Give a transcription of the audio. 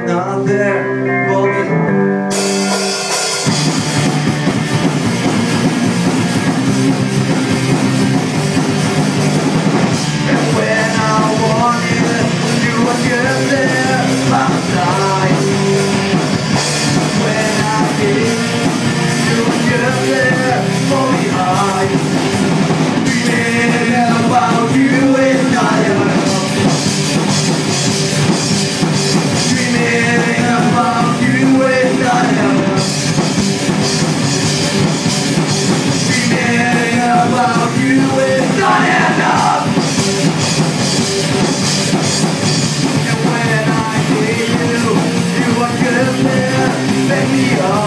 not there God.